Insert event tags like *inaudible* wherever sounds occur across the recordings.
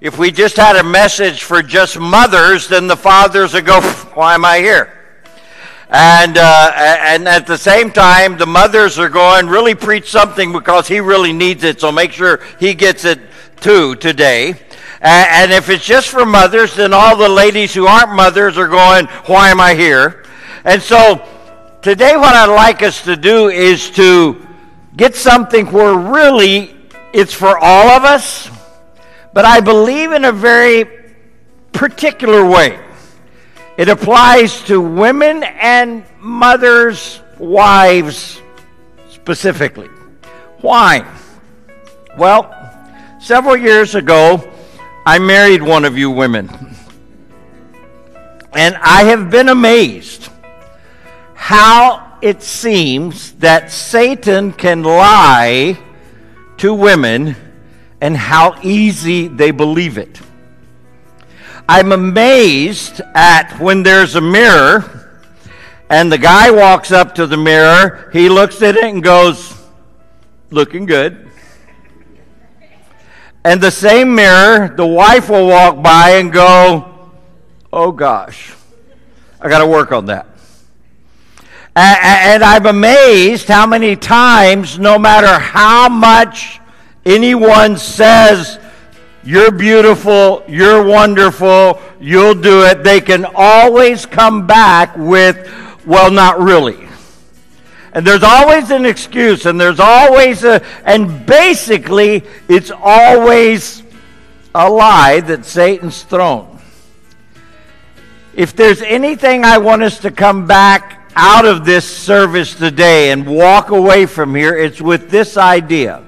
If we just had a message for just mothers, then the fathers would go, Why am I here? And, uh, and at the same time, the mothers are going, Really preach something because he really needs it, so make sure he gets it too today. And if it's just for mothers, then all the ladies who aren't mothers are going, Why am I here? And so today, what I'd like us to do is to get something where really it's for all of us, but I believe in a very particular way. It applies to women and mothers, wives specifically. Why? Well, several years ago, I married one of you women. And I have been amazed how it seems that Satan can lie to women and how easy they believe it. I'm amazed at when there's a mirror and the guy walks up to the mirror, he looks at it and goes, looking good. And the same mirror, the wife will walk by and go, oh gosh, I got to work on that. And I'm amazed how many times, no matter how much anyone says, you're beautiful, you're wonderful, you'll do it, they can always come back with, well, not really. And there's always an excuse, and there's always a, and basically, it's always a lie that Satan's thrown. If there's anything I want us to come back out of this service today and walk away from here, it's with this idea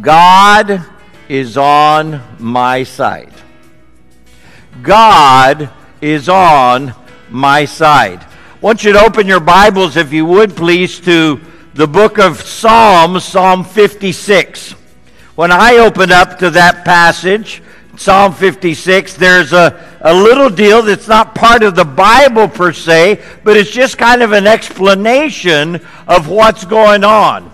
God is on my side. God is on my side. I want you to open your Bibles, if you would please, to the book of Psalms, Psalm 56. When I open up to that passage, Psalm 56, there's a, a little deal that's not part of the Bible per se, but it's just kind of an explanation of what's going on.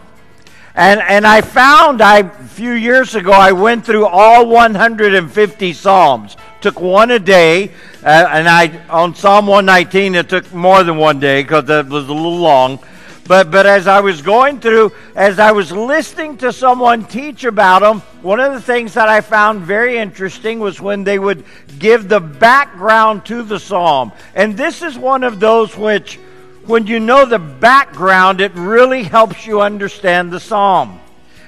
And, and I found I, a few years ago, I went through all 150 Psalms. Took one a day, uh, and I on Psalm 119 it took more than one day because it was a little long. But, but as I was going through, as I was listening to someone teach about them, one of the things that I found very interesting was when they would give the background to the psalm. And this is one of those which, when you know the background, it really helps you understand the psalm.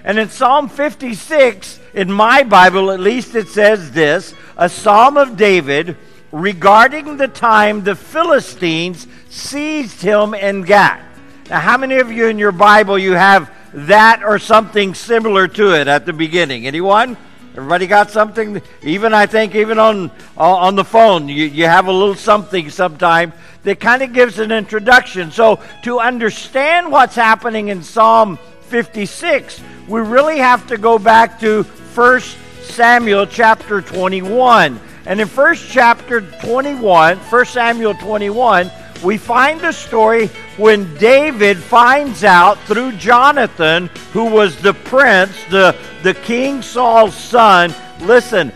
And in Psalm 56, in my Bible at least, it says this a psalm of David regarding the time the Philistines seized him in Gath. Now, how many of you in your Bible you have that or something similar to it at the beginning? Anyone? Everybody got something? Even I think even on uh, on the phone, you, you have a little something sometime that kind of gives an introduction. So to understand what's happening in Psalm 56, we really have to go back to 1 Samuel chapter 21. And in 1 chapter 21, 1 Samuel 21, we find a story when David finds out through Jonathan, who was the prince, the, the King Saul's son, listen,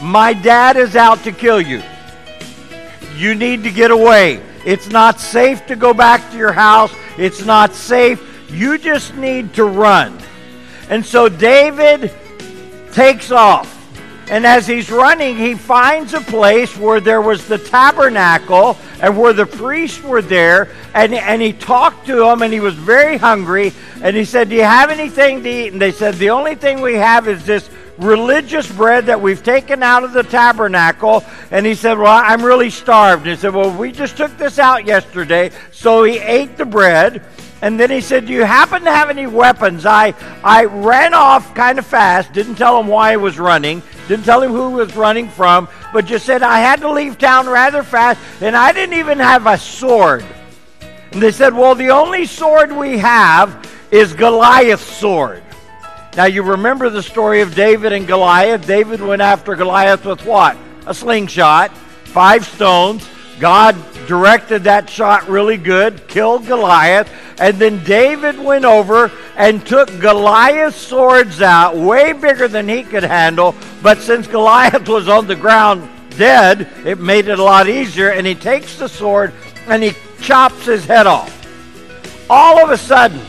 my dad is out to kill you. You need to get away. It's not safe to go back to your house. It's not safe. You just need to run. And so David takes off. And as he's running, he finds a place where there was the tabernacle and where the priests were there. And, and he talked to them, and he was very hungry. And he said, Do you have anything to eat? And they said, The only thing we have is this religious bread that we've taken out of the tabernacle. And he said, Well, I'm really starved. He said, Well, we just took this out yesterday. So he ate the bread. And then he said, Do you happen to have any weapons? I, I ran off kind of fast, didn't tell him why I was running, didn't tell him who was running from, but just said I had to leave town rather fast, and I didn't even have a sword. And they said, Well, the only sword we have is Goliath's sword. Now, you remember the story of David and Goliath. David went after Goliath with what? A slingshot, five stones. God directed that shot really good, killed Goliath, and then David went over and took Goliath's swords out, way bigger than he could handle. But since Goliath was on the ground dead, it made it a lot easier. And he takes the sword and he chops his head off. All of a sudden,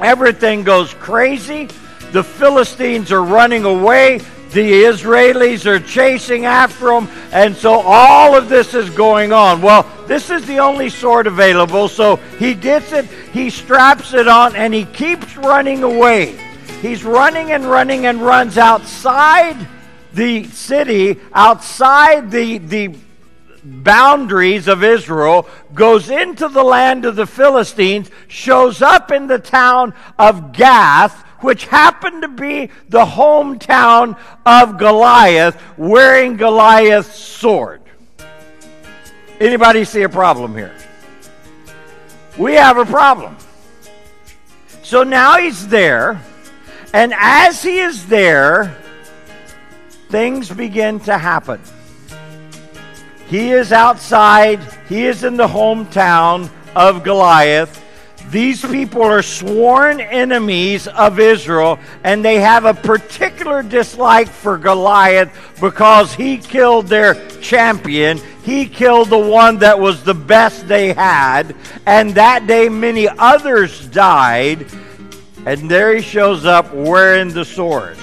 everything goes crazy. The Philistines are running away. The Israelis are chasing after them. And so all of this is going on. Well, this is the only sword available. So he gets it, he straps it on, and he keeps running away. He's running and running and runs outside the city, outside the, the boundaries of Israel, goes into the land of the Philistines, shows up in the town of Gath, which happened to be the hometown of Goliath, wearing Goliath's sword. Anybody see a problem here? We have a problem. So now he's there, and as he is there, things begin to happen. He is outside, he is in the hometown of Goliath. These people are sworn enemies of Israel, and they have a particular dislike for Goliath because he killed their champion. He killed the one that was the best they had, and that day many others died. And there he shows up wearing the sword.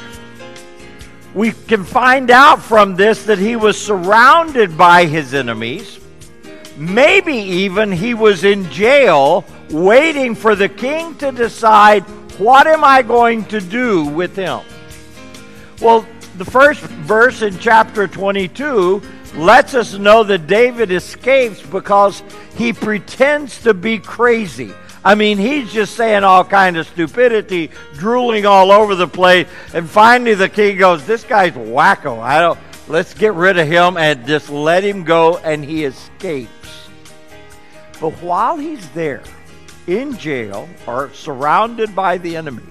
We can find out from this that he was surrounded by his enemies. Maybe even he was in jail waiting for the king to decide what am I going to do with him. Well, the first verse in chapter 22 lets us know that David escapes because he pretends to be crazy. I mean, he's just saying all kind of stupidity, drooling all over the place, and finally the king goes, "This guy's wacko. I don't. Let's get rid of him and just let him go." And he escapes. But while he's there, in jail or surrounded by the enemy,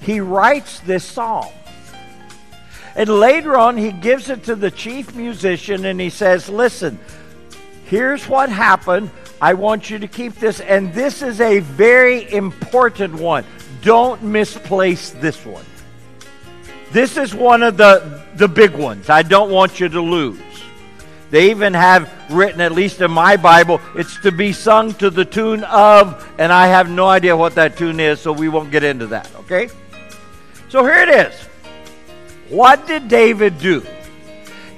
he writes this psalm. And later on, he gives it to the chief musician and he says, Listen, here's what happened. I want you to keep this, and this is a very important one. Don't misplace this one. This is one of the, the big ones. I don't want you to lose. They even have written, at least in my Bible, it's to be sung to the tune of, and I have no idea what that tune is, so we won't get into that, okay? So here it is. What did David do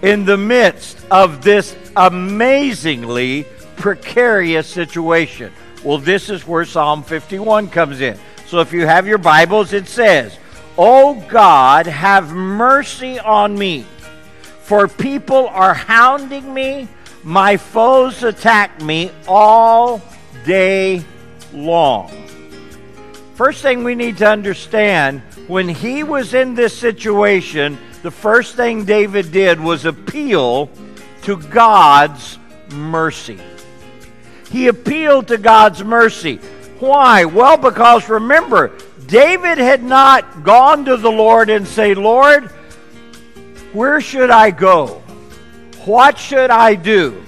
in the midst of this amazingly precarious situation. Well, this is where Psalm 51 comes in. So if you have your Bibles, it says, O God, have mercy on me, for people are hounding me, my foes attack me all day long. First thing we need to understand when he was in this situation, the first thing David did was appeal to God's mercy. He appealed to God's mercy. Why? Well, because remember, David had not gone to the Lord and say, Lord, where should I go? What should I do?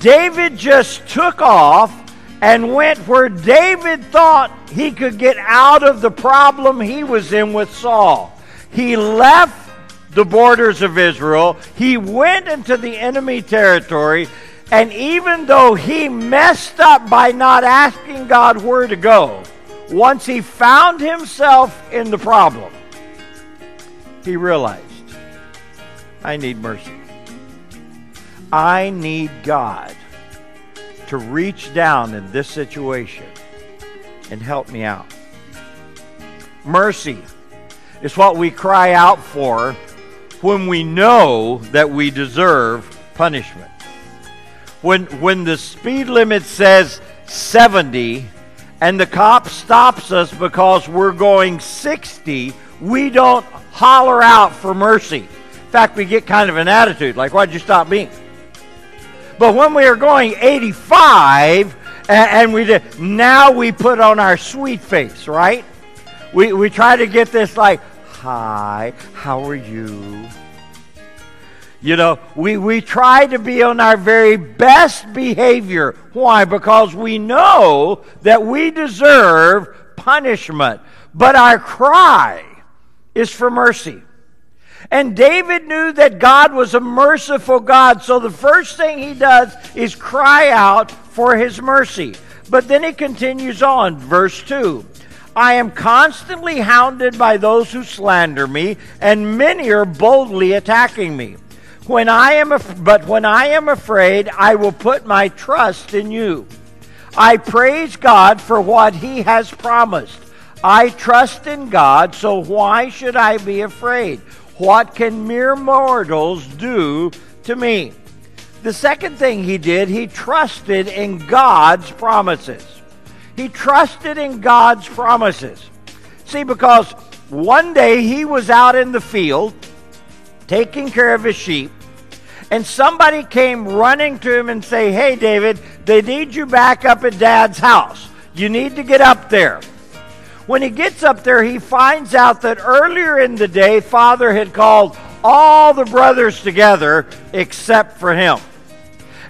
David just took off and went where David thought he could get out of the problem he was in with Saul. He left the borders of Israel, he went into the enemy territory, and even though he messed up by not asking God where to go, once he found himself in the problem, he realized, I need mercy. I need God to reach down in this situation and help me out. Mercy is what we cry out for when we know that we deserve punishment when when the speed limit says 70 and the cop stops us because we're going 60, we don't holler out for mercy. In fact, we get kind of an attitude like, why'd you stop me? But when we are going 85, and, we did, now we put on our sweet face, right? We, we try to get this like, hi, how are you? You know, we, we try to be on our very best behavior. Why? Because we know that we deserve punishment. But our cry is for mercy. And David knew that God was a merciful God, so the first thing he does is cry out for his mercy. But then he continues on, verse 2. I am constantly hounded by those who slander me, and many are boldly attacking me. When I am af- but when I am afraid, I will put my trust in you. I praise God for what he has promised. I trust in God, so why should I be afraid? What can mere mortals do to me? The second thing he did, he trusted in God's promises. He trusted in God's promises. See, because one day he was out in the field taking care of his sheep, and somebody came running to him and say, "Hey David, they need you back up at dad's house. You need to get up there." When he gets up there, he finds out that earlier in the day, Father had called all the brothers together except for him.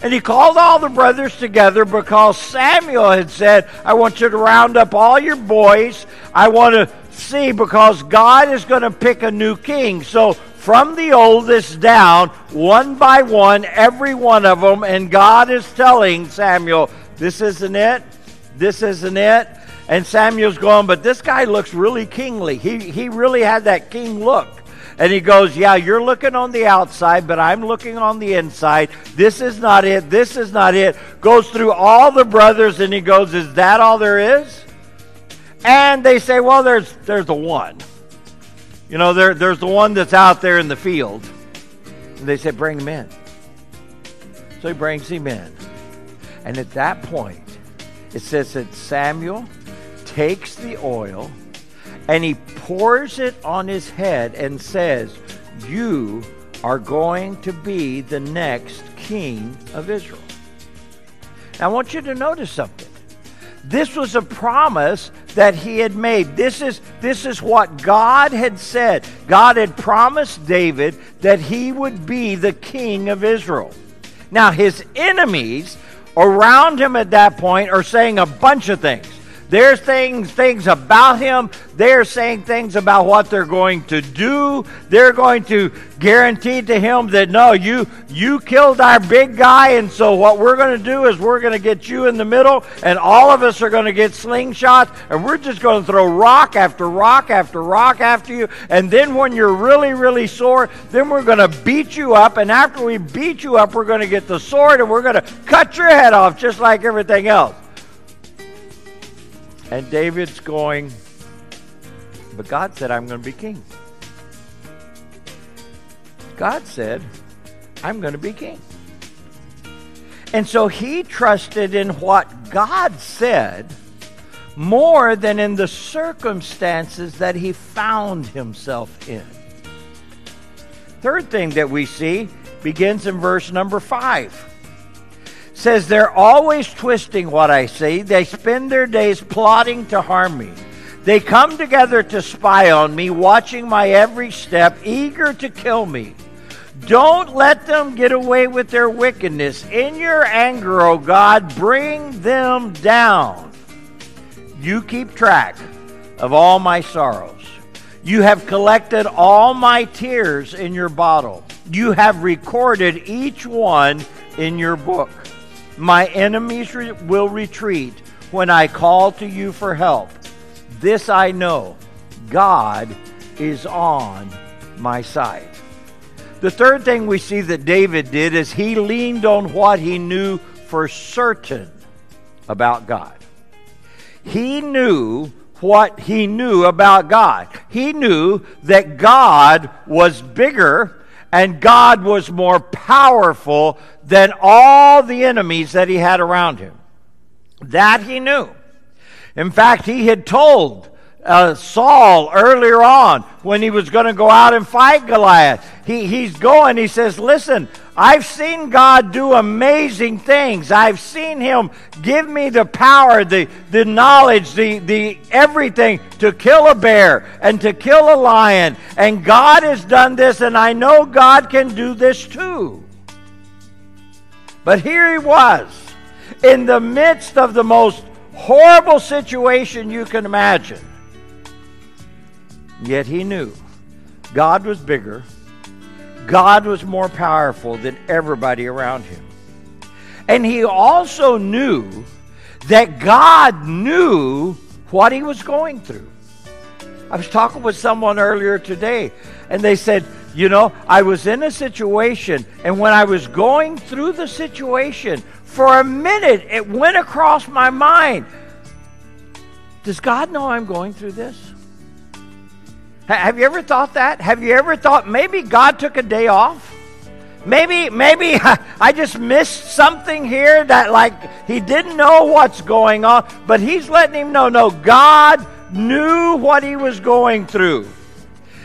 And he called all the brothers together because Samuel had said, I want you to round up all your boys. I want to see because God is going to pick a new king. So from the oldest down, one by one, every one of them, and God is telling Samuel, This isn't it. This isn't it. And Samuel's going, but this guy looks really kingly. He, he really had that king look. And he goes, Yeah, you're looking on the outside, but I'm looking on the inside. This is not it. This is not it. Goes through all the brothers and he goes, Is that all there is? And they say, Well, there's there's the one. You know, there, there's the one that's out there in the field. And they said, Bring him in. So he brings him in. And at that point, it says that Samuel takes the oil and he pours it on his head and says, You are going to be the next king of Israel. Now, I want you to notice something. This was a promise that he had made. This is, this is what God had said. God had promised David that he would be the king of Israel. Now, his enemies around him at that point are saying a bunch of things. There's saying things about him. They're saying things about what they're going to do. They're going to guarantee to him that no, you you killed our big guy, and so what we're going to do is we're going to get you in the middle, and all of us are going to get slingshots, and we're just going to throw rock after rock after rock after you. And then when you're really really sore, then we're going to beat you up, and after we beat you up, we're going to get the sword and we're going to cut your head off just like everything else. And David's going, but God said, I'm going to be king. God said, I'm going to be king. And so he trusted in what God said more than in the circumstances that he found himself in. Third thing that we see begins in verse number 5 says they're always twisting what I say. They spend their days plotting to harm me. They come together to spy on me, watching my every step, eager to kill me. Don't let them get away with their wickedness. In your anger, O oh God, bring them down. You keep track of all my sorrows. You have collected all my tears in your bottle. You have recorded each one in your book. My enemies re- will retreat when I call to you for help. This I know God is on my side. The third thing we see that David did is he leaned on what he knew for certain about God. He knew what he knew about God. He knew that God was bigger and God was more powerful than all the enemies that he had around him. That he knew. In fact, he had told uh, Saul earlier on when he was going to go out and fight Goliath. He, he's going, he says, Listen, I've seen God do amazing things. I've seen Him give me the power, the, the knowledge, the, the everything to kill a bear and to kill a lion. And God has done this, and I know God can do this too. But here he was in the midst of the most horrible situation you can imagine. Yet he knew God was bigger, God was more powerful than everybody around him. And he also knew that God knew what he was going through. I was talking with someone earlier today, and they said, You know, I was in a situation, and when I was going through the situation, for a minute it went across my mind Does God know I'm going through this? Have you ever thought that? Have you ever thought maybe God took a day off? Maybe, maybe *laughs* I just missed something here that like he didn't know what's going on, but he's letting him know, no, God knew what he was going through.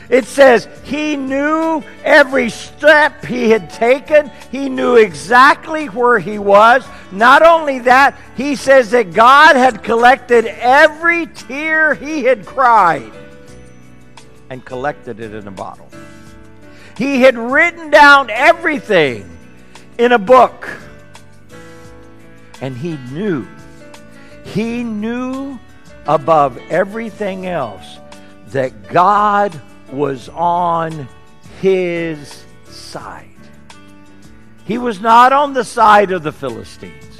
It says he knew every step he had taken. He knew exactly where he was. Not only that, he says that God had collected every tear he had cried and collected it in a bottle. He had written down everything in a book. And he knew, he knew above everything else that God was on his side. He was not on the side of the Philistines.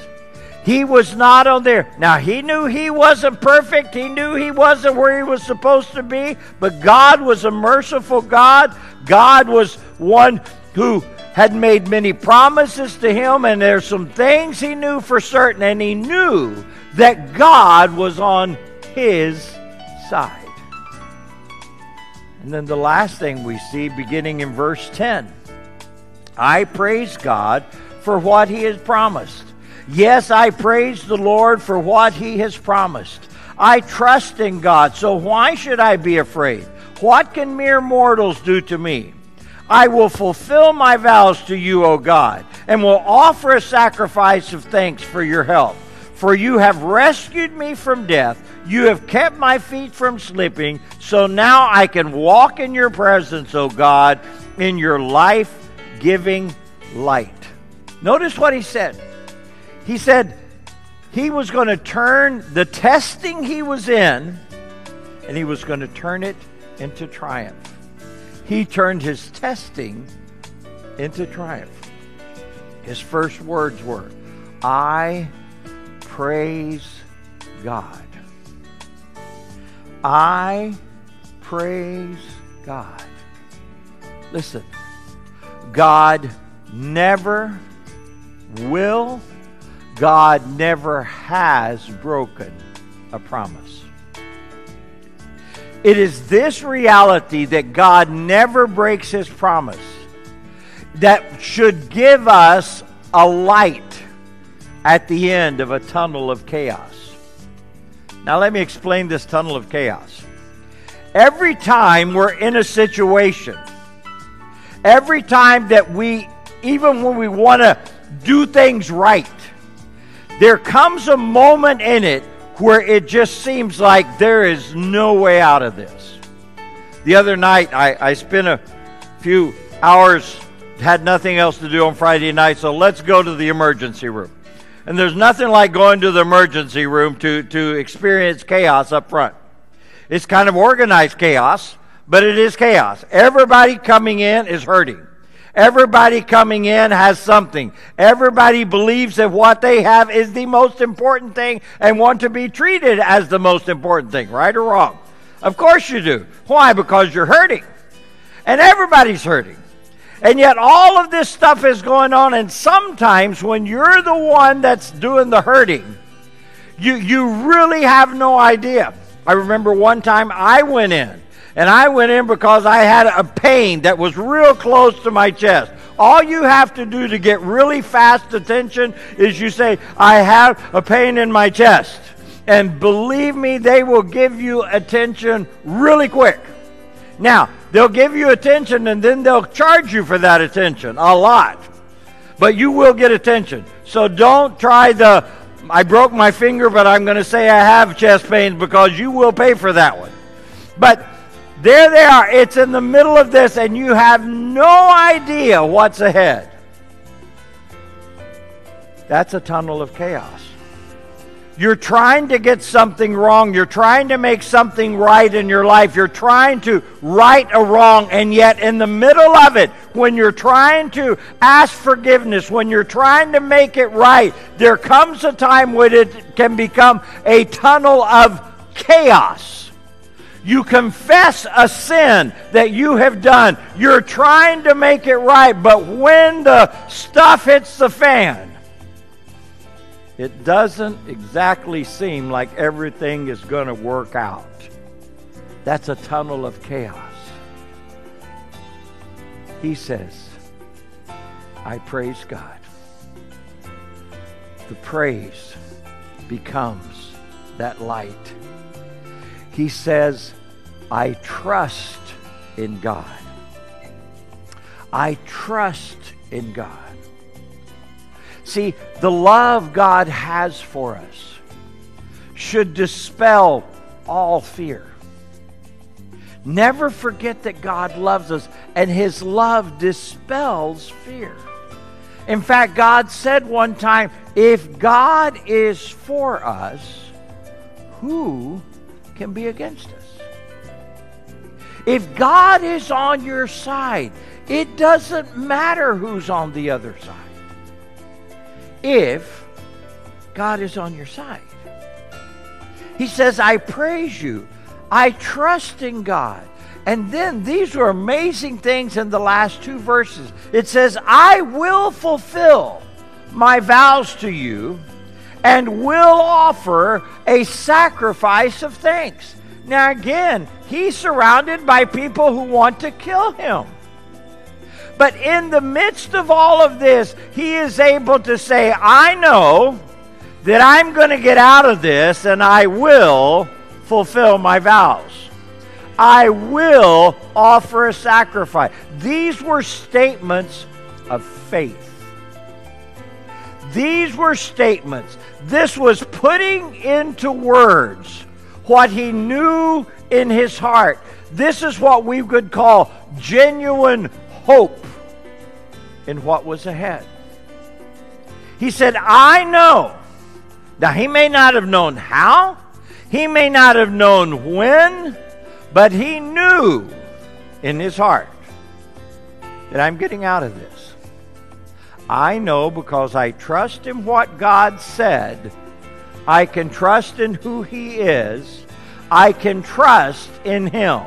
He was not on there. Now, he knew he wasn't perfect. He knew he wasn't where he was supposed to be. But God was a merciful God. God was one who had made many promises to him, and there's some things he knew for certain, and he knew that God was on his side. And then the last thing we see beginning in verse 10 I praise God for what he has promised. Yes, I praise the Lord for what He has promised. I trust in God, so why should I be afraid? What can mere mortals do to me? I will fulfill my vows to you, O God, and will offer a sacrifice of thanks for your help. For you have rescued me from death. You have kept my feet from slipping, so now I can walk in your presence, O God, in your life giving light. Notice what he said. He said he was going to turn the testing he was in and he was going to turn it into triumph. He turned his testing into triumph. His first words were, I praise God. I praise God. Listen, God never will God never has broken a promise. It is this reality that God never breaks his promise that should give us a light at the end of a tunnel of chaos. Now, let me explain this tunnel of chaos. Every time we're in a situation, every time that we, even when we want to do things right, there comes a moment in it where it just seems like there is no way out of this. The other night, I, I spent a few hours, had nothing else to do on Friday night, so let's go to the emergency room. And there's nothing like going to the emergency room to, to experience chaos up front. It's kind of organized chaos, but it is chaos. Everybody coming in is hurting. Everybody coming in has something. Everybody believes that what they have is the most important thing and want to be treated as the most important thing, right or wrong? Of course you do. Why? Because you're hurting. And everybody's hurting. And yet all of this stuff is going on, and sometimes when you're the one that's doing the hurting, you, you really have no idea. I remember one time I went in and I went in because I had a pain that was real close to my chest. All you have to do to get really fast attention is you say, I have a pain in my chest. And believe me, they will give you attention really quick. Now, they'll give you attention and then they'll charge you for that attention a lot. But you will get attention. So don't try the, I broke my finger, but I'm going to say I have chest pains because you will pay for that one. But there they are. It's in the middle of this, and you have no idea what's ahead. That's a tunnel of chaos. You're trying to get something wrong. You're trying to make something right in your life. You're trying to right a wrong. And yet, in the middle of it, when you're trying to ask forgiveness, when you're trying to make it right, there comes a time when it can become a tunnel of chaos. You confess a sin that you have done. You're trying to make it right. But when the stuff hits the fan, it doesn't exactly seem like everything is going to work out. That's a tunnel of chaos. He says, I praise God. The praise becomes that light. He says, I trust in God. I trust in God. See, the love God has for us should dispel all fear. Never forget that God loves us, and His love dispels fear. In fact, God said one time, if God is for us, who can be against us? If God is on your side, it doesn't matter who's on the other side if God is on your side. He says, I praise you. I trust in God. And then these are amazing things in the last two verses. It says, I will fulfill my vows to you and will offer a sacrifice of thanks. Now, again, he's surrounded by people who want to kill him. But in the midst of all of this, he is able to say, I know that I'm going to get out of this and I will fulfill my vows. I will offer a sacrifice. These were statements of faith. These were statements. This was putting into words what he knew in his heart. This is what we could call genuine hope in what was ahead. He said, I know. Now, he may not have known how, he may not have known when, but he knew in his heart that I'm getting out of this. I know because I trust in what God said. I can trust in who He is. I can trust in Him.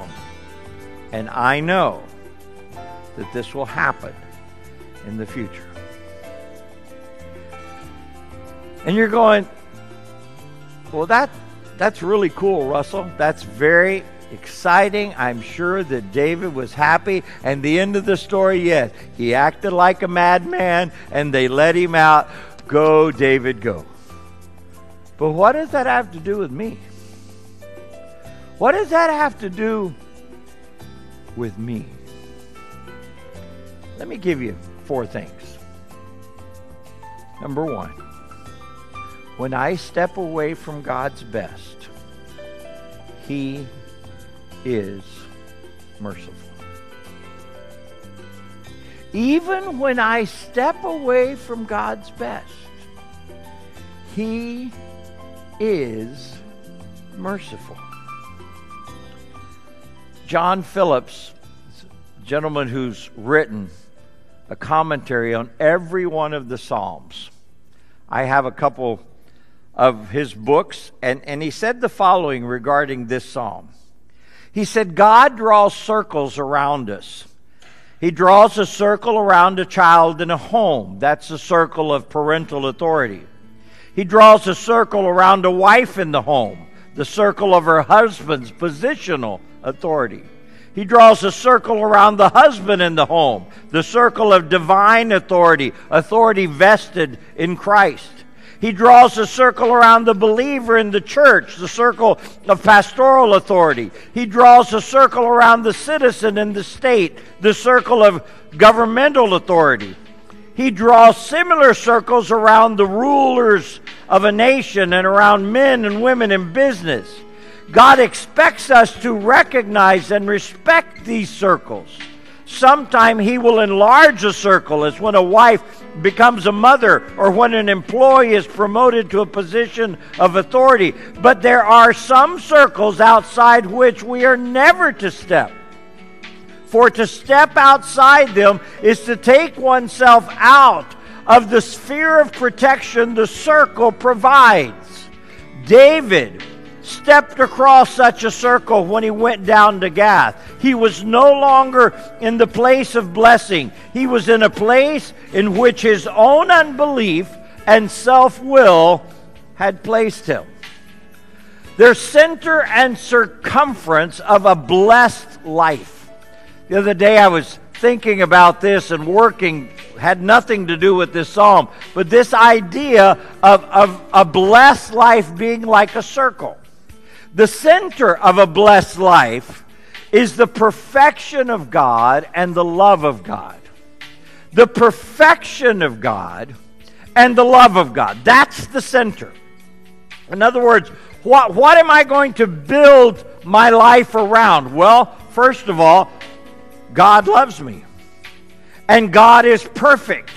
And I know that this will happen in the future. And you're going, well, that that's really cool, Russell. That's very exciting. I'm sure that David was happy. And the end of the story, yes, he acted like a madman, and they let him out. Go, David, go. But what does that have to do with me? What does that have to do with me? Let me give you four things. Number one, when I step away from God's best, He is merciful. Even when I step away from God's best, He is merciful. John Phillips, gentleman who's written a commentary on every one of the Psalms. I have a couple of his books, and, and he said the following regarding this psalm. He said, God draws circles around us. He draws a circle around a child in a home. That's the circle of parental authority. He draws a circle around a wife in the home, the circle of her husband's positional authority. He draws a circle around the husband in the home, the circle of divine authority, authority vested in Christ. He draws a circle around the believer in the church, the circle of pastoral authority. He draws a circle around the citizen in the state, the circle of governmental authority. He draws similar circles around the rulers of a nation and around men and women in business. God expects us to recognize and respect these circles. Sometime He will enlarge a circle, as when a wife becomes a mother or when an employee is promoted to a position of authority. But there are some circles outside which we are never to step. For to step outside them is to take oneself out of the sphere of protection the circle provides. David stepped across such a circle when he went down to Gath. He was no longer in the place of blessing, he was in a place in which his own unbelief and self will had placed him. Their center and circumference of a blessed life. The other day I was thinking about this and working had nothing to do with this psalm, but this idea of, of a blessed life being like a circle. The center of a blessed life is the perfection of God and the love of God. The perfection of God and the love of God. That's the center. In other words, what, what am I going to build my life around? Well, first of all, God loves me. And God is perfect.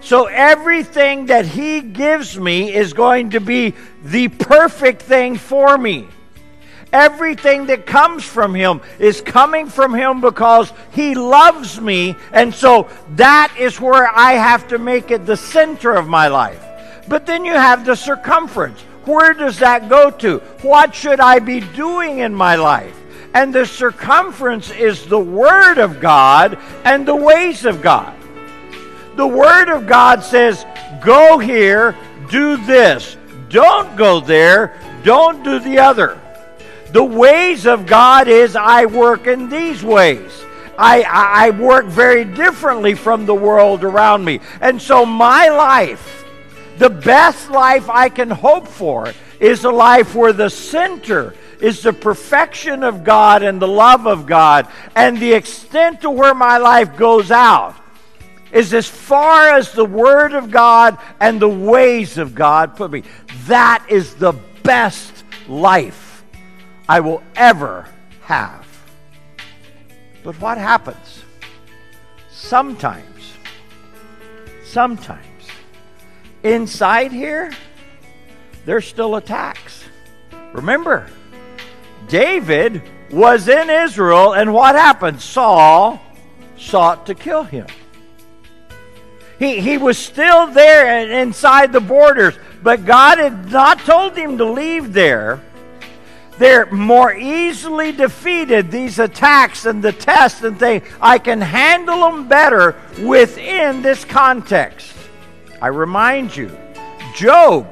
So everything that He gives me is going to be the perfect thing for me. Everything that comes from Him is coming from Him because He loves me. And so that is where I have to make it the center of my life. But then you have the circumference. Where does that go to? What should I be doing in my life? And the circumference is the Word of God and the ways of God. The Word of God says, go here, do this. Don't go there, don't do the other. The ways of God is I work in these ways. I, I, work very differently from the world around me. And so my life, the best life I can hope for, is a life where the center is the perfection of God and the love of God. And the extent to where my life goes out is as far as the Word of God and the ways of God put me. That is the best life. I will ever have. But what happens? Sometimes, sometimes, inside here, there's still attacks. Remember, David was in Israel, and what happened? Saul sought to kill him. He, he was still there inside the borders, but God had not told him to leave there they're more easily defeated, these attacks and the tests and things. I can handle them better within this context. I remind you, Job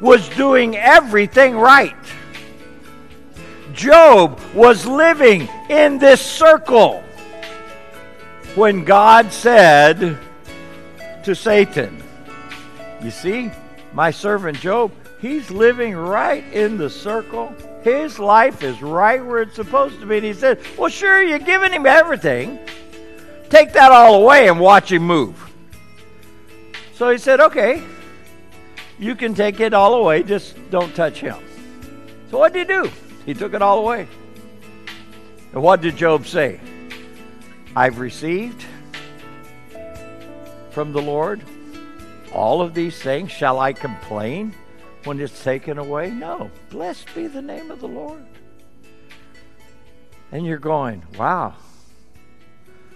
was doing everything right. Job was living in this circle when God said to Satan, You see, my servant Job, He's living right in the circle. His life is right where it's supposed to be. And he said, Well, sure, you're giving him everything. Take that all away and watch him move. So he said, Okay, you can take it all away, just don't touch him. So what did he do? He took it all away. And what did Job say? I've received from the Lord all of these things. Shall I complain? When it's taken away? No. Blessed be the name of the Lord. And you're going, wow.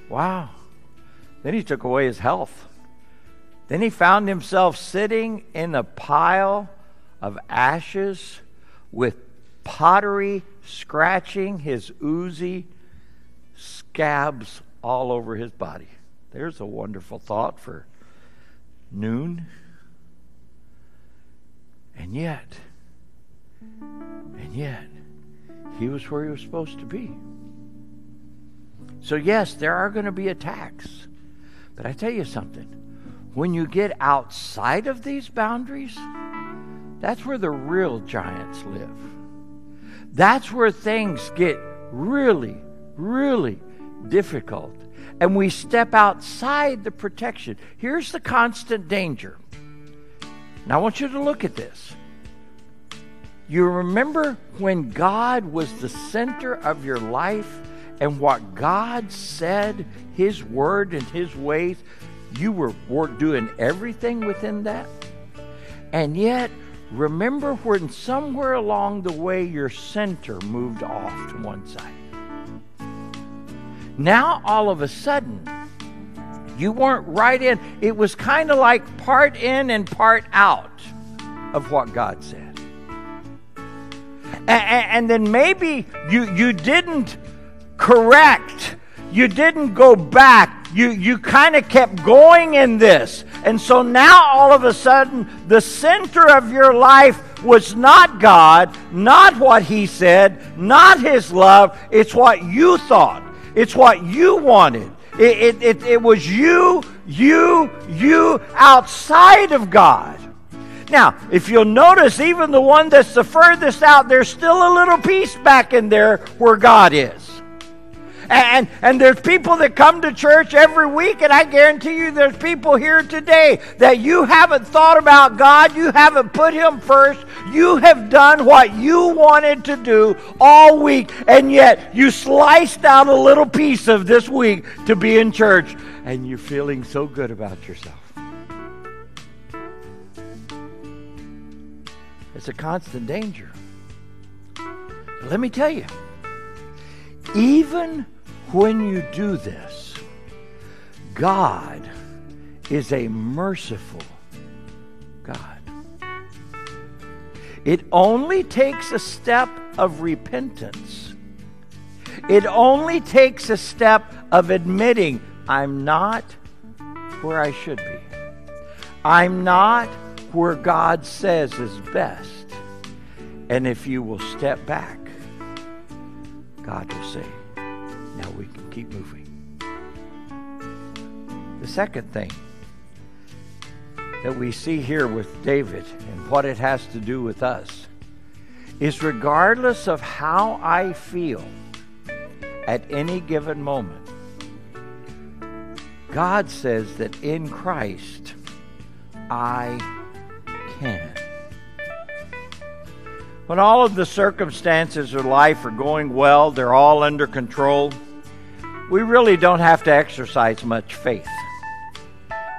Wow. Then he took away his health. Then he found himself sitting in a pile of ashes with pottery scratching his oozy scabs all over his body. There's a wonderful thought for noon. And yet, and yet, he was where he was supposed to be. So, yes, there are going to be attacks. But I tell you something when you get outside of these boundaries, that's where the real giants live. That's where things get really, really difficult. And we step outside the protection. Here's the constant danger. Now, I want you to look at this. You remember when God was the center of your life and what God said, His word and His ways, you were, doing everything within that? And yet, remember when somewhere along the way your center moved off to one side. Now, all of a sudden, you weren't right in. It was kind of like part in and part out of what God said. And, and, then maybe you, you didn't correct, you didn't go back, you, you kind of kept going in this. And so now all of a sudden, the center of your life was not God, not what He said, not His love. It's what you thought, it's what you wanted. It, it, it, it was you, you, you outside of God. Now, if you'll notice, even the one that's the furthest out, there's still a little piece back in there where God is. And, and there's people that come to church every week, and I guarantee you there's people here today that you haven't thought about God, you haven't put Him first, you have done what you wanted to do all week, and yet you sliced out a little piece of this week to be in church, and you're feeling so good about yourself. It's a constant danger. Let me tell you, even when you do this, God is a merciful God. It only takes a step of repentance. It only takes a step of admitting, I'm not where I should be. I'm not where God says is best. And if you will step back, God will say, now we can keep moving. The second thing that we see here with David and what it has to do with us is regardless of how I feel at any given moment, God says that in Christ I can. When all of the circumstances of life are going well, they're all under control, we really don't have to exercise much faith.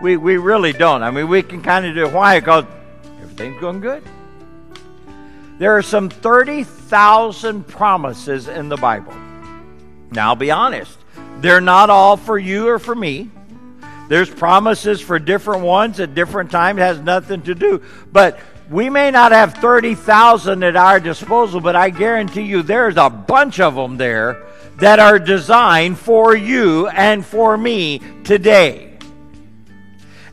We, we really don't. I mean, we can kind of do. Why? Because everything's going good. There are some 30,000 promises in the Bible. Now, I'll be honest, they're not all for you or for me. There's promises for different ones at different times, it has nothing to do. But we may not have 30,000 at our disposal, but I guarantee you there's a bunch of them there that are designed for you and for me today.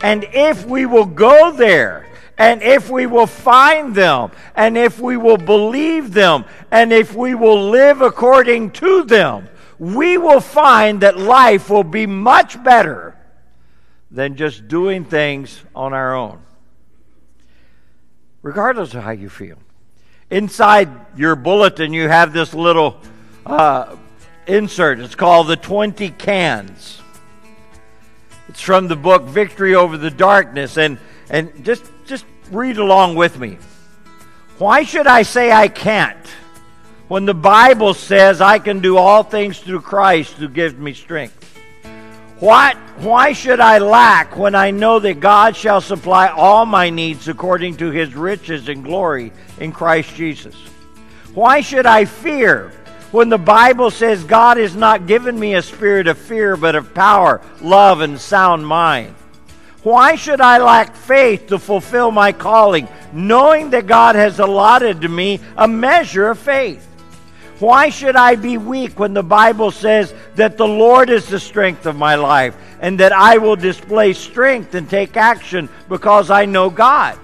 And if we will go there, and if we will find them, and if we will believe them, and if we will live according to them, we will find that life will be much better than just doing things on our own regardless of how you feel. Inside your bulletin, you have this little uh, insert. It's called the 20 Cans. It's from the book Victory Over the Darkness. And, and just, just read along with me. Why should I say I can't when the Bible says I can do all things through Christ who gives me strength? What, why should I lack when I know that God shall supply all my needs according to his riches and glory in Christ Jesus? Why should I fear when the Bible says God has not given me a spirit of fear, but of power, love, and sound mind? Why should I lack faith to fulfill my calling, knowing that God has allotted to me a measure of faith? Why should I be weak when the Bible says that the Lord is the strength of my life and that I will display strength and take action because I know God?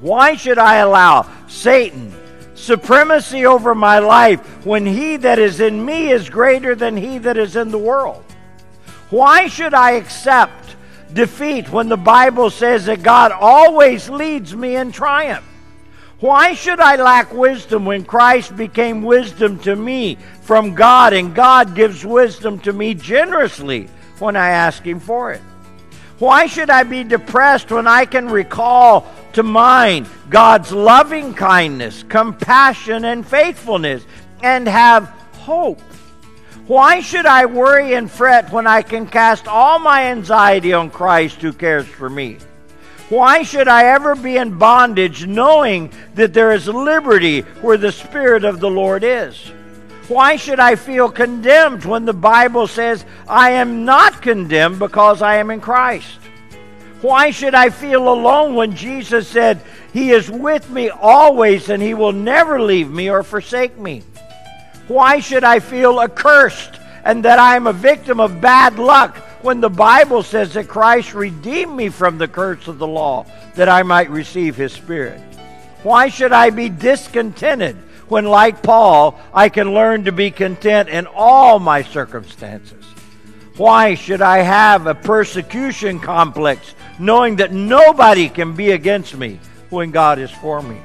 Why should I allow Satan supremacy over my life when he that is in me is greater than he that is in the world? Why should I accept defeat when the Bible says that God always leads me in triumph? Why should I lack wisdom when Christ became wisdom to me from God and God gives wisdom to me generously when I ask Him for it? Why should I be depressed when I can recall to mind God's loving kindness, compassion, and faithfulness and have hope? Why should I worry and fret when I can cast all my anxiety on Christ who cares for me? Why should I ever be in bondage knowing that there is liberty where the Spirit of the Lord is? Why should I feel condemned when the Bible says I am not condemned because I am in Christ? Why should I feel alone when Jesus said, He is with me always and He will never leave me or forsake me? Why should I feel accursed and that I am a victim of bad luck when the Bible says that Christ redeemed me from the curse of the law that I might receive his Spirit? Why should I be discontented when, like Paul, I can learn to be content in all my circumstances? Why should I have a persecution complex knowing that nobody can be against me when God is for me?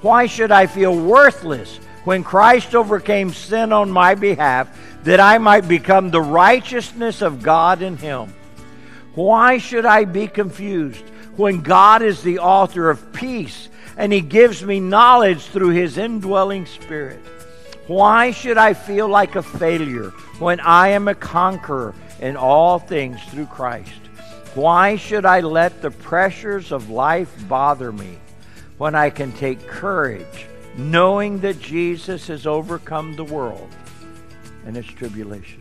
Why should I feel worthless when Christ overcame sin on my behalf that I might become the righteousness of God in him. Why should I be confused when God is the author of peace and he gives me knowledge through his indwelling spirit? Why should I feel like a failure when I am a conqueror in all things through Christ? Why should I let the pressures of life bother me when I can take courage knowing that Jesus has overcome the world? And its tribulation.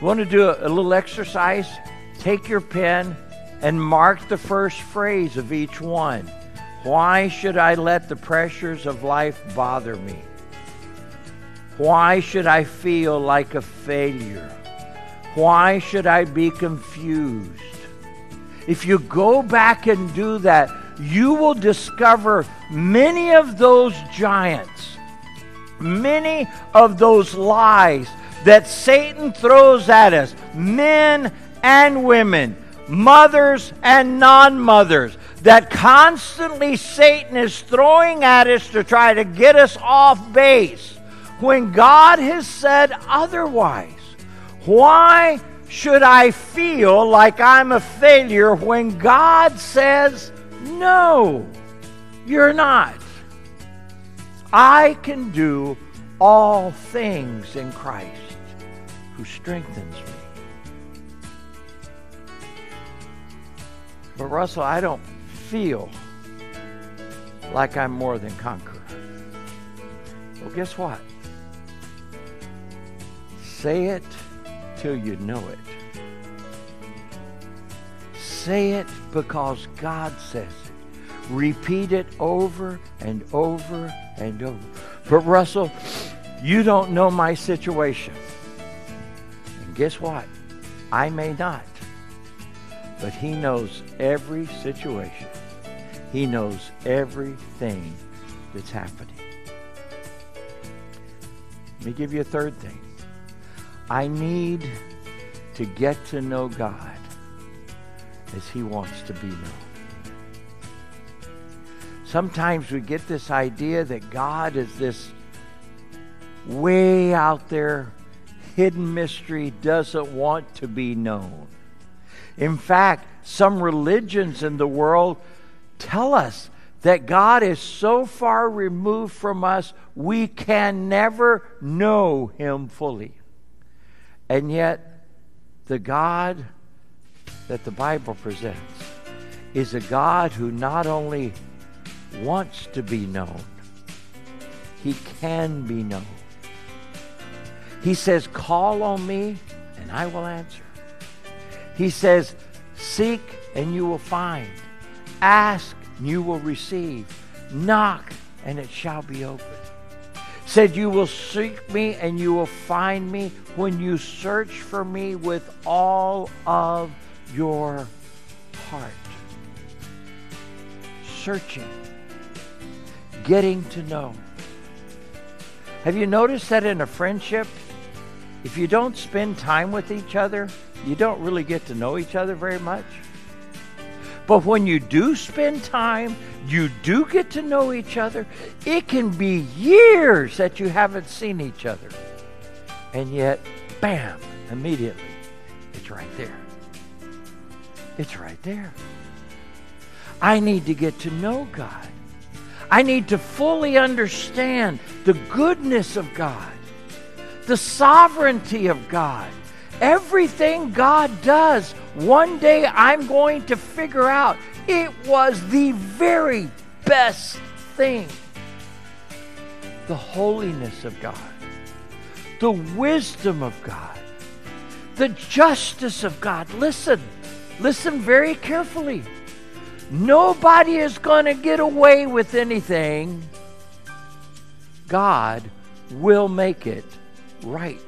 You want to do a, a little exercise? Take your pen and mark the first phrase of each one. Why should I let the pressures of life bother me? Why should I feel like a failure? Why should I be confused? If you go back and do that, you will discover many of those giants many of those lies that Satan throws at us, men and women, mothers and non mothers, that constantly Satan is throwing at us to try to get us off base when God has said otherwise. Why should I feel like I'm a failure when God says, no, you're not? I can do all things in Christ who strengthens me. But Russell, I don't feel like I'm more than conqueror. Well, guess what? Say it till you know it. Say it because God says it. Repeat it over and over and over. But Russell, you don't know my situation. And guess what? I may not. But he knows every situation. He knows everything that's happening. Let me give you a third thing. I need to get to know God as he wants to be known. Sometimes we get this idea that God is this way out there hidden mystery, doesn't want to be known. In fact, some religions in the world tell us that God is so far removed from us, we can never know Him fully. And yet, the God that the Bible presents is a God who not only wants to be known. He can be known. He says, Call on me and I will answer. He says, Seek and you will find. Ask and you will receive. Knock and it shall be opened. Said, You will seek me and you will find me when you search for me with all of your heart. Searching getting to know. Have you noticed that in a friendship, if you don't spend time with each other, you don't really get to know each other very much. But when you do spend time, you do get to know each other. It can be years that you haven't seen each other. And yet, bam, immediately, it's right there. It's right there. I need to get to know God. I need to fully understand the goodness of God, the sovereignty of God. Everything God does, one day I'm going to figure out it was the very best thing. The holiness of God, the wisdom of God, the justice of God. Listen, listen very carefully. Nobody is going to get away with anything. God will make it right.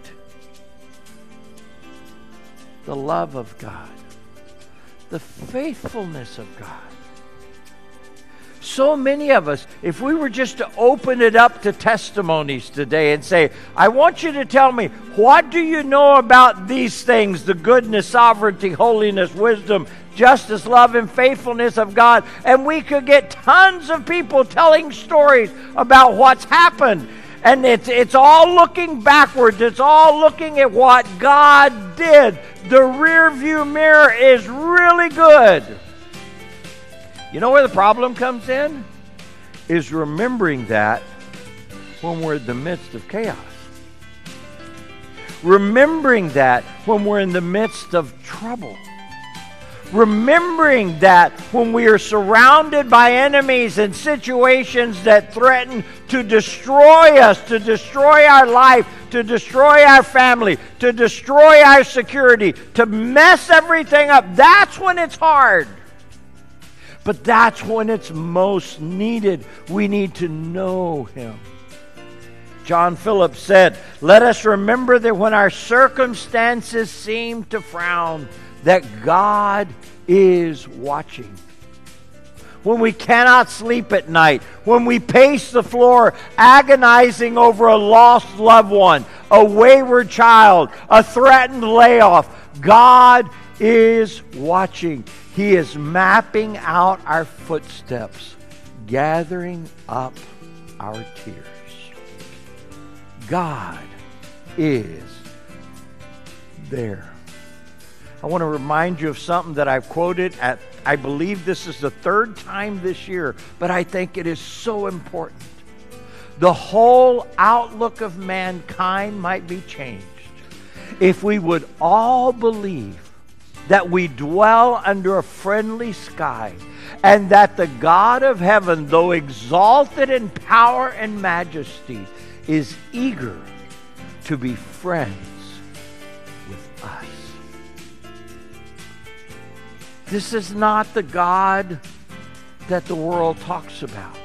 The love of God, the faithfulness of God. So many of us, if we were just to open it up to testimonies today and say, I want you to tell me, what do you know about these things the goodness, sovereignty, holiness, wisdom, justice, love, and faithfulness of God? And we could get tons of people telling stories about what's happened. And it's, it's all looking backwards. It's all looking at what God did. The rear view mirror is really good. You know where the problem comes in? Is remembering that when we're in the midst of chaos. Remembering that when we're in the midst of trouble. Remembering that when we are surrounded by enemies and situations that threaten to destroy us, to destroy our life, to destroy our family, to destroy our security, to mess everything up, that's when it's hard. But that's when it's most needed. We need to know Him. John Phillips said, Let us remember that when our circumstances seem to frown, that God is watching. When we cannot sleep at night, when we pace the floor agonizing over a lost loved one, a wayward child, a threatened layoff, God is watching. He is mapping out our footsteps, gathering up our tears. God is there. I want to remind you of something that I've quoted at, I believe this is the third time this year, but I think it is so important. The whole outlook of mankind might be changed if we would all believe that we dwell under a friendly sky, and that the God of heaven, though exalted in power and majesty, is eager to be friends This is not the God that the world talks about.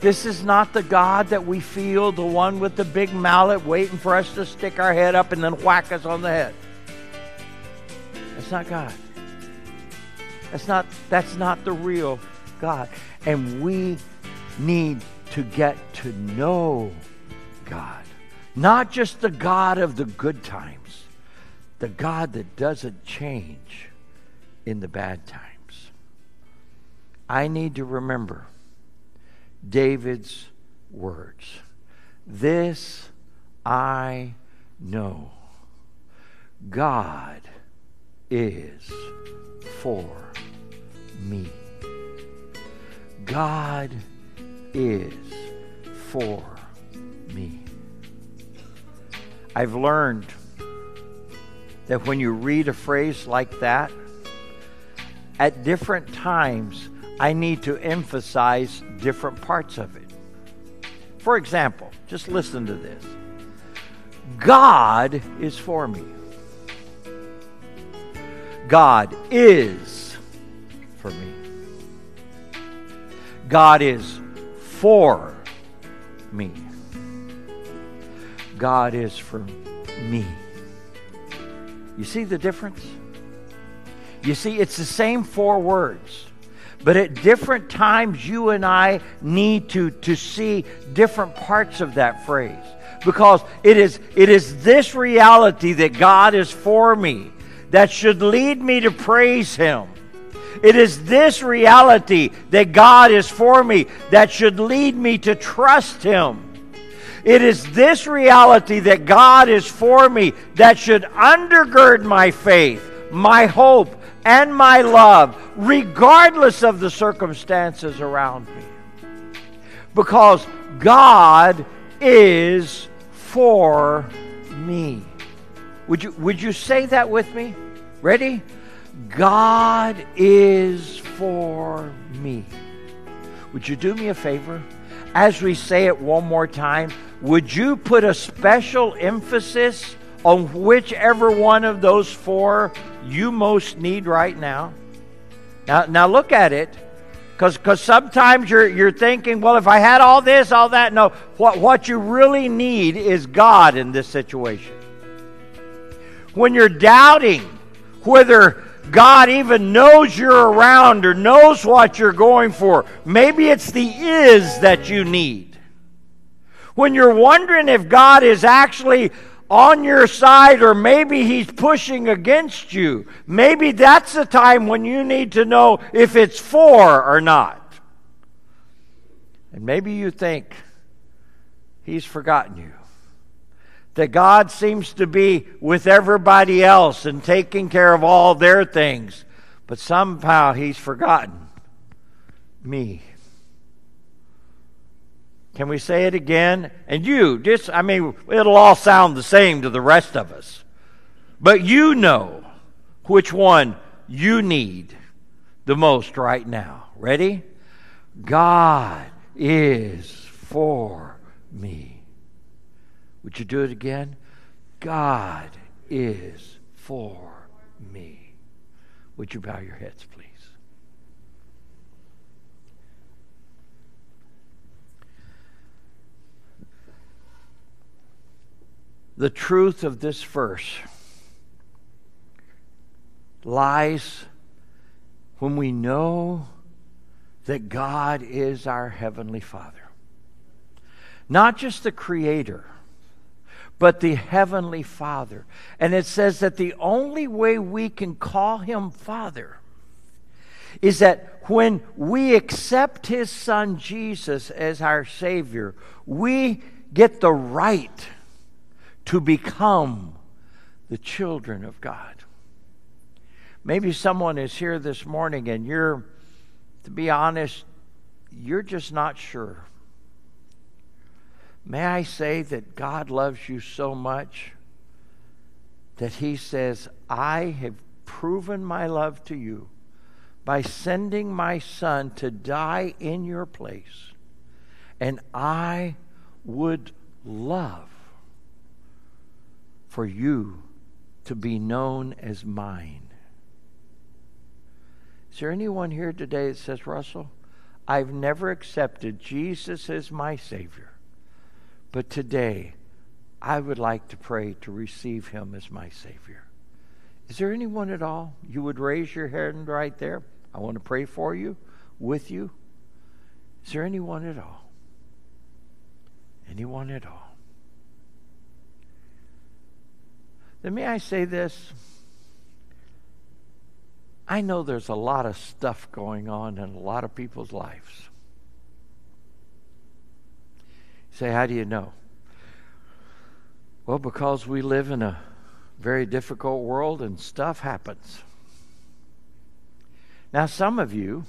This is not the God that we feel, the one with the big mallet waiting for us to stick our head up and then whack us on the head. That's not God. That's not that's not the real God. And we need to get to know God. Not just the God of the good times, the God that doesn't change in the bad times. I need to remember David's words. This I know. God is for me. God is for me. I've learned that when you read a phrase like that, at different times, I need to emphasize different parts of it. For example, just listen to this God is for me. God is for me. God is for me. God is for me. You see the difference? You see, it's the same four words. But at different times, you and I need to, to see different parts of that phrase. Because it is, it is this reality that God is for me that should lead me to praise Him. It is this reality that God is for me that should lead me to trust Him. It is this reality that God is for me that should undergird my faith, my hope, and my love, regardless of the circumstances around me. Because God is for me. Would you, would you say that with me? Ready? God is for me. Would you do me a favor? As we say it one more time, would you put a special emphasis on whichever one of those four you most need right now? Now, now look at it. Because sometimes you're, you're thinking, well, if I had all this, all that. No, what, what you really need is God in this situation. When you're doubting whether God even knows you're around or knows what you're going for, maybe it's the is that you need. When you're wondering if God is actually on your side or maybe he's pushing against you. Maybe that's the time when you need to know if it's for or not. And maybe you think he's forgotten you. That God seems to be with everybody else and taking care of all their things, but somehow he's forgotten me. Can we say it again? And you, just, I mean, it'll all sound the same to the rest of us. But you know which one you need the most right now. Ready? God is for me. Would you do it again? God is for me. Would you bow your heads, please? The truth of this verse lies when we know that God is our Heavenly Father. Not just the Creator, but the Heavenly Father. And it says that the only way we can call Him Father is that when we accept His Son Jesus as our Savior, we get the right to become the children of God. Maybe someone is here this morning and you're, to be honest, you're just not sure. May I say that God loves you so much that He says, I have proven my love to you by sending my Son to die in your place, and I would love for you to be known as mine. Is there anyone here today that says, Russell, I've never accepted Jesus as my Savior, but today I would like to pray to receive Him as my Savior? Is there anyone at all? You would raise your hand right there. I want to pray for you, with you. Is there anyone at all? Anyone at all? Then may I say this? I know there's a lot of stuff going on in a lot of people's lives. You say, how do you know? Well, because we live in a very difficult world and stuff happens. Now, some of you,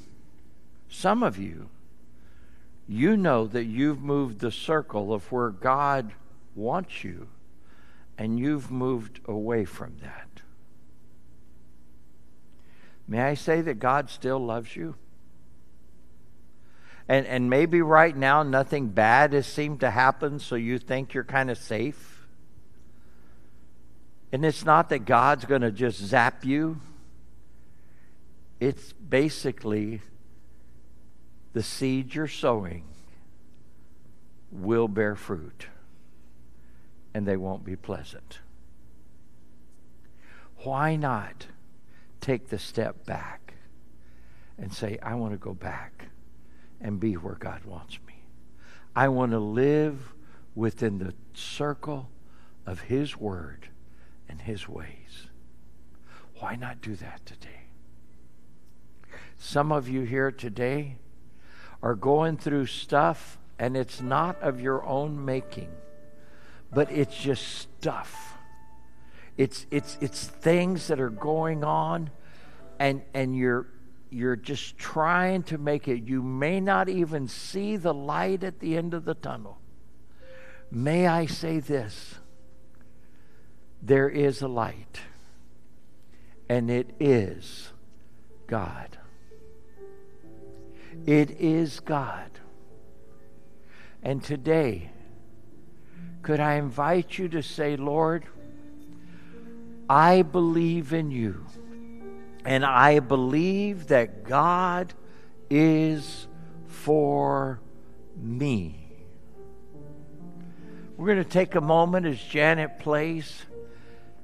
some of you, you know that you've moved the circle of where God wants you and you've moved away from that. May I say that God still loves you? And, and maybe right now nothing bad has seemed to happen, so you think you're kind of safe. And it's not that God's going to just zap you, it's basically the seed you're sowing will bear fruit and they won't be pleasant. Why not take the step back and say, I want to go back and be where God wants me? I want to live within the circle of His Word and His ways. Why not do that today? Some of you here today are going through stuff and it's not of your own making, but it's just stuff. It's it's it's things that are going on and and you're you're just trying to make it. You may not even see the light at the end of the tunnel. May I say this? There is a light, and it is God. It is God. And today, could I invite you to say, Lord, I believe in you. And I believe that God is for me. We're going to take a moment as Janet plays,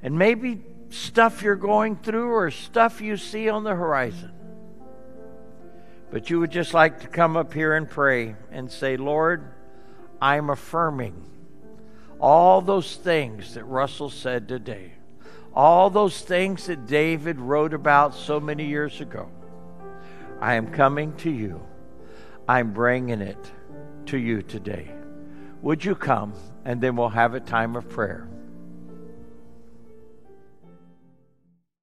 and maybe stuff you're going through or stuff you see on the horizon. But you would just like to come up here and pray and say, Lord, I'm affirming all those things that Russell said today all those things that David wrote about so many years ago. I am coming to you. I'm bringing it to you today. Would you come and then we'll have a time of prayer?